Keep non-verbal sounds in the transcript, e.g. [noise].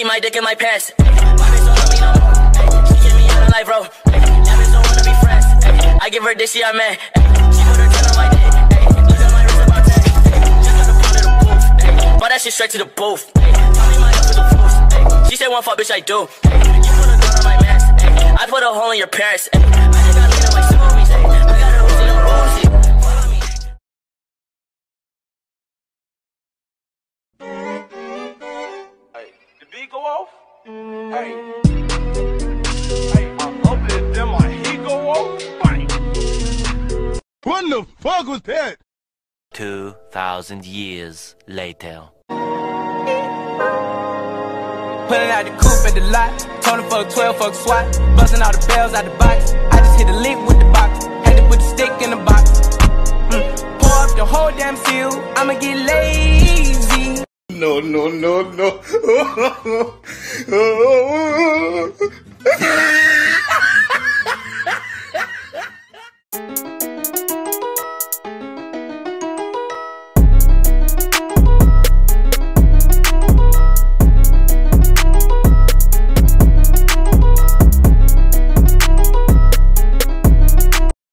keep my dick in my pants. My life, bro. That don't wanna be friends. I give her this, a man. She put her 10 on my dick. Look at my wrist 10. Ay, Just got the pound of the booth. Bought that shit straight to the booth. My. She said one fuck, bitch, I do. You put a gun on my mans. Ay, I put a hole in your parents. I just got laid on my smoothies. Off? Hey. Hey, I up it, then my heat go off? Bang. What the fuck was that? 2,000 years later. Pulling out the coupe at the lot. Tony fuck 12, fuck SWAT. Busting all the bells out the box. I just hit a lick with the box. Had to put the stick in the box. Mm. Pour up the whole damn seal. I'ma get lazy. No, no, no, no. [laughs]